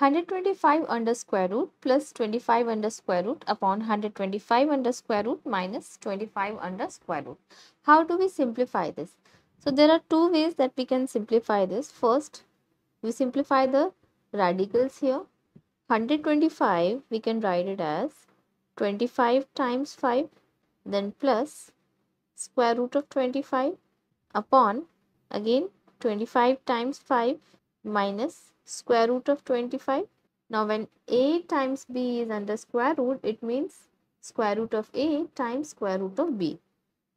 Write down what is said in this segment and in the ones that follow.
125 under square root plus 25 under square root upon 125 under square root minus 25 under square root. How do we simplify this? So there are two ways that we can simplify this. First, we simplify the radicals here. 125 we can write it as 25 times 5 then plus square root of 25 upon again 25 times 5 minus square root of 25. Now when a times b is under square root, it means square root of a times square root of b.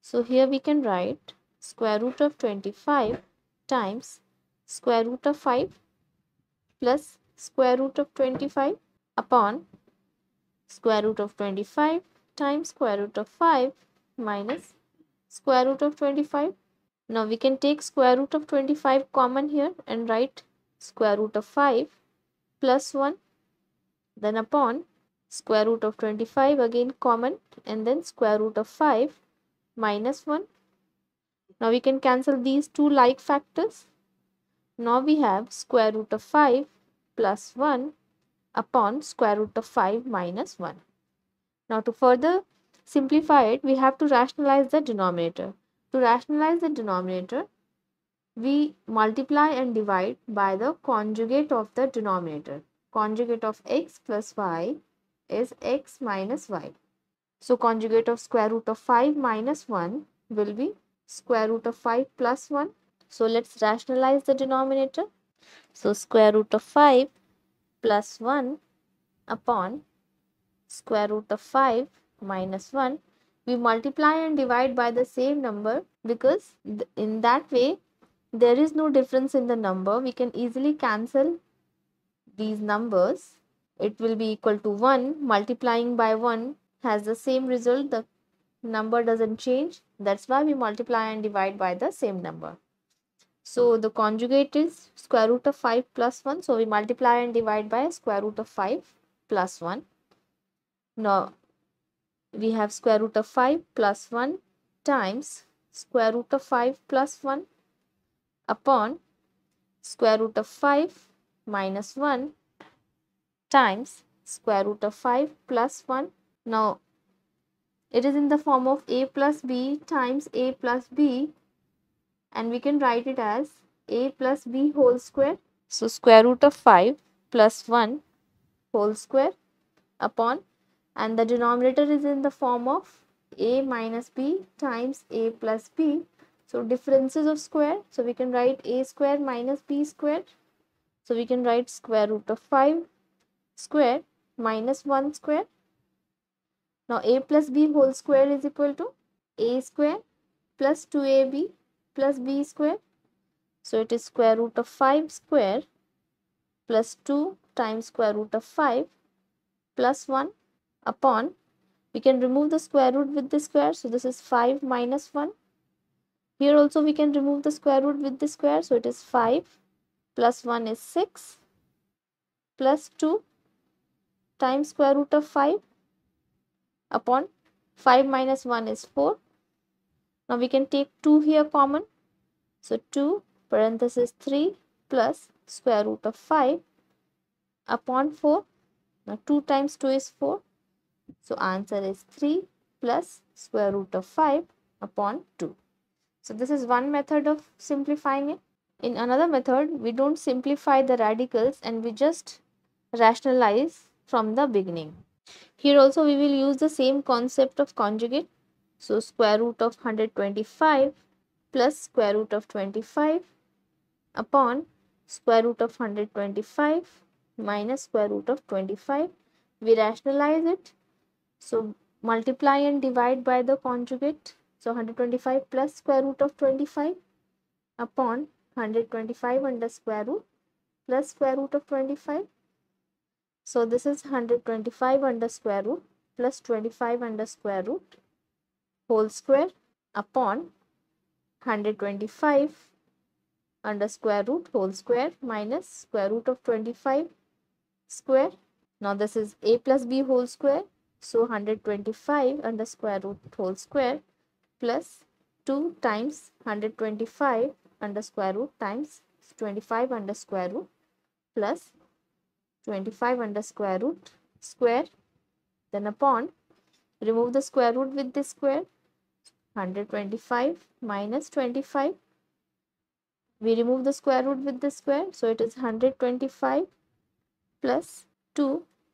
So here we can write square root of 25 times square root of 5 plus square root of 25 upon square root of 25 times square root of 5 minus square root of 25. Now we can take square root of 25 common here and write square root of 5 plus 1 then upon square root of 25 again common and then square root of 5 minus 1 now we can cancel these two like factors. Now we have square root of 5 plus 1 upon square root of 5 minus 1 now to further simplify it we have to rationalize the denominator. To rationalize the denominator we multiply and divide by the conjugate of the denominator. Conjugate of x plus y is x minus y. So conjugate of square root of 5 minus 1 will be square root of 5 plus 1. So let's rationalize the denominator. So square root of 5 plus 1 upon square root of 5 minus 1. We multiply and divide by the same number because in that way there is no difference in the number. We can easily cancel these numbers. It will be equal to 1 multiplying by 1 has the same result. The number doesn't change. That's why we multiply and divide by the same number. So the conjugate is square root of 5 plus 1 so we multiply and divide by square root of 5 plus 1 now we have square root of 5 plus 1 times square root of 5 plus 1 upon square root of 5 minus 1 times square root of 5 plus 1. Now, it is in the form of a plus b times a plus b and we can write it as a plus b whole square. So, square root of 5 plus 1 whole square upon and the denominator is in the form of a minus b times a plus b so differences of square. So we can write a square minus b square. So we can write square root of 5 square minus 1 square. Now a plus b whole square is equal to a square plus 2ab plus b square. So it is square root of 5 square plus 2 times square root of 5 plus 1 upon we can remove the square root with the square so this is 5 minus 1 here also we can remove the square root with the square. So it is 5 plus 1 is 6 plus 2 times square root of 5 upon 5 minus 1 is 4. Now we can take 2 here common. So 2 parenthesis 3 plus square root of 5 upon 4. Now 2 times 2 is 4. So answer is 3 plus square root of 5 upon 2. So this is one method of simplifying it. In another method, we don't simplify the radicals and we just rationalize from the beginning. Here also we will use the same concept of conjugate. So square root of 125 plus square root of 25 upon square root of 125 minus square root of 25. We rationalize it. So multiply and divide by the conjugate so 125 plus square root of 25 upon 125 under square root plus square root of 25. So this is 125 under square root plus 25 under square root whole square upon 125 under square root whole square minus square root of 25 square. Now this is a plus b whole square. So 125 under square root whole square plus 2 times 125 under square root times 25 under square root plus 25 under square root square. Then upon remove the square root with this square 125 minus 25 we remove the square root with the square so it is 125 plus 2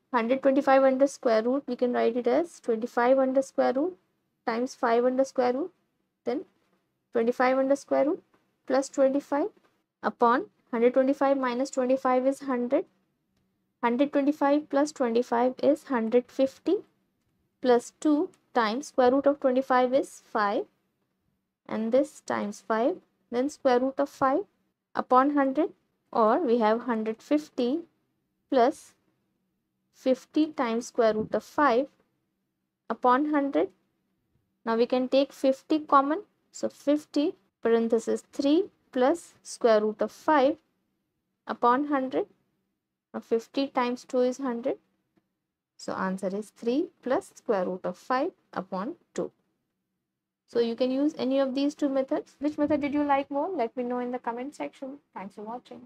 125 under square root we can write it as 25 under square root times 5 under square root then 25 under square root plus 25 upon 125 minus 25 is 100 125 plus 25 is 150 plus 2 times square root of 25 is 5 and this times 5 then square root of 5 upon 100 or we have 150 plus 50 times square root of 5 upon 100 now we can take 50 common. So 50 parenthesis 3 plus square root of 5 upon 100 now 50 times 2 is 100 so answer is 3 plus square root of 5 upon 2 so you can use any of these two methods. Which method did you like more? Let me know in the comment section. Thanks for watching